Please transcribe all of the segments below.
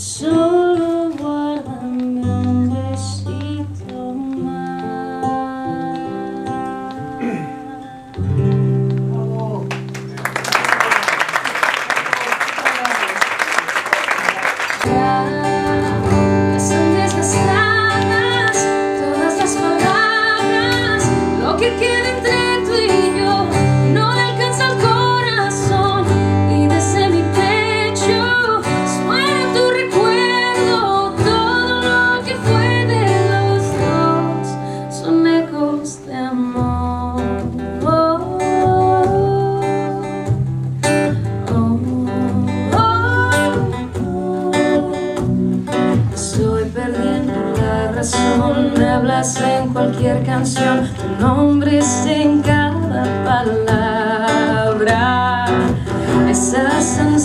más, me hablas en cualquier canción, tu nombre está en cada palabra. Estás tan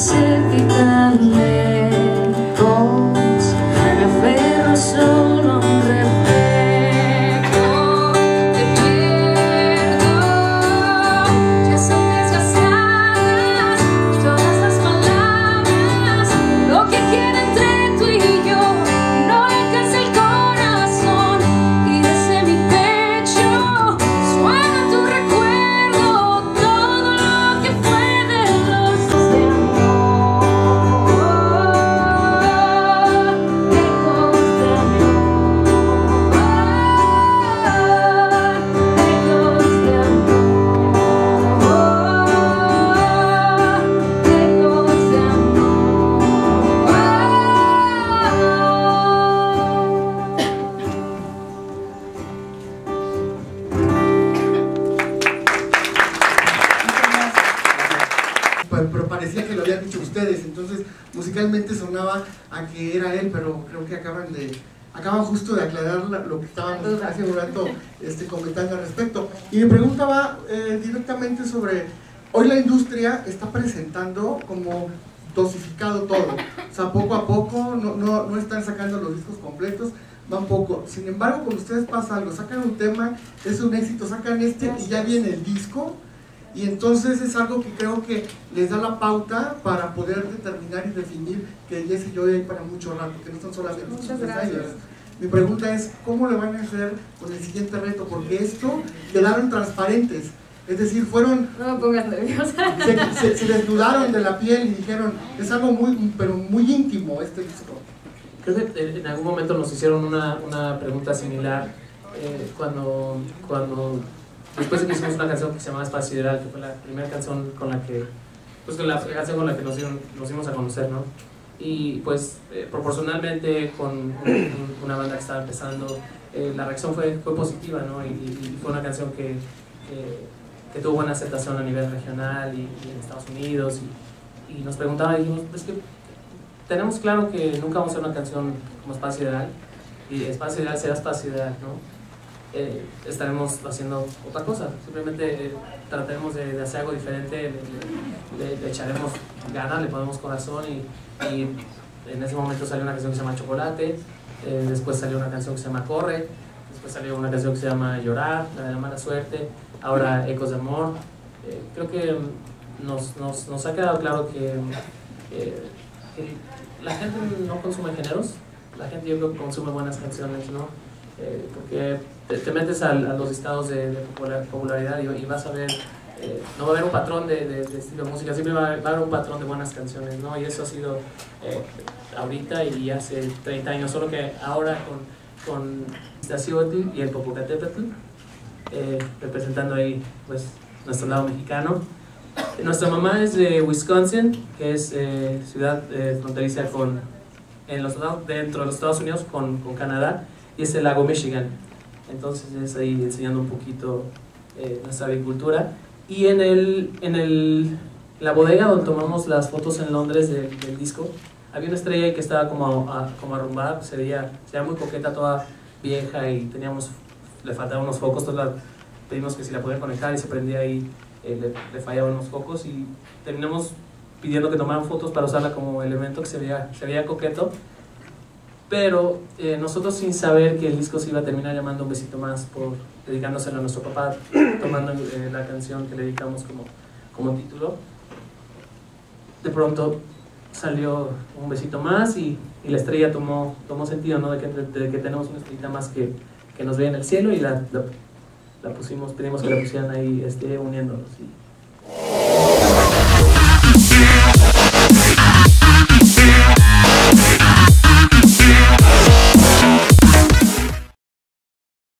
pero, parecía que lo habían dicho ustedes, entonces musicalmente sonaba a que era él, pero creo que acaban de acaban justo de aclarar la- lo que estábamos hace un rato este, comentando al respecto. Y mi pregunta va eh, directamente sobre, hoy la industria está presentando como dosificado todo, o sea, poco a poco, no, no, no están sacando los discos completos, van poco. Sin embargo, cuando ustedes pasa algo, sacan un tema, es un éxito, sacan este y ya viene el disco, y entonces es algo que creo que les da la pauta para poder determinar y definir que Jesse y yo de ahí para mucho rato, que no están solamente Muchas gracias. Mi pregunta es, ¿cómo le van a hacer con el siguiente reto? Porque esto quedaron transparentes, es decir, fueron, No me pongas nerviosa. se, se- se desnudaron de la piel y dijeron, es algo muy, pero muy íntimo este disco. Creo que eh, en algún momento nos hicieron una, una pregunta similar eh, cuando, cuando después de que hicimos una canción que se llama Espacio Sideral, que fue la primera canción con la que, pues con la canción con la que nos, nos dimos a conocer, ¿no? Y pues eh, proporcionalmente con un- un- una banda que estaba empezando, eh, la reacción fue, fue positiva, ¿no? Y, y- y fue una canción que, que, que tuvo buena aceptación a nivel regional y, y en Estados Unidos. Y, y nos preguntaban, y dijimos, es que tenemos claro que nunca vamos a hacer una canción como Espacio Ideal, y Espacio Ideal será Espacio Ideal, ¿no? Eh, estaremos haciendo otra cosa, simplemente eh, trataremos de, hacer algo diferente, le, echaremos ganas, le ponemos corazón y, y en ese momento salió una canción que se llama Chocolate, eh, después salió una canción que se llama Corre, después salió una canción que se llama Llorar, la de la mala suerte, ahora Ecos de Amor. Creo que mm, nos, nos, nos ha quedado claro que la gente no consume géneros, la gente yo creo que consume buenas canciones, ¿no? Eh, porque te, te metes al- a, los listados de, de popular- popularidad y, y vas a ver, eh, no va a haber un patrón de, de- de estilo de música, siempre va a, haber, va a haber un patrón de buenas canciones, ¿no? Y eso ha sido eh, ahorita y hace 30 años, solo que ahora con, con y el Popocatépetl, eh, representando ahí pues nuestro lado mexicano. Nuestra mamá es de Wisconsin, que es eh, ciudad eh, fronteriza con, en los, dentro de los Estados Unidos con, con Canadá, y es el lago Michigan. Entonces es ahí enseñando un poquito eh, nuestra agricultura. Y en, el, en el, la bodega donde tomamos las fotos en Londres del, disco, había una estrella que estaba como, a- como arrumbada, se veía, se veía muy coqueta, toda vieja y teníamos, le faltaban unos focos, entonces pedimos que si la podían conectar y se prendía ahí, eh, le, le fallaban unos focos y terminamos pidiendo que tomaran fotos para usarla como elemento que se veía, se veía coqueto. Pero eh, nosotros sin saber que el disco se iba a terminar llamando Un besito más por dedicándoselo a nuestro papá, tomando eh, la canción que le dedicamos como, como título, de pronto salió Un besito más y, y la estrella tomó, tomó sentido, ¿no? De que, de que tenemos una estrellita más que, que nos ve en el cielo y la, la, la pusimos, pedimos que la pusieran ahí este, uniéndonos. Y,